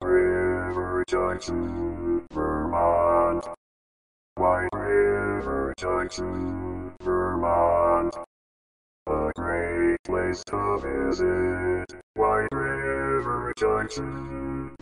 White River Junction, Vermont. White River Junction, Vermont. A great place to visit. White River Junction,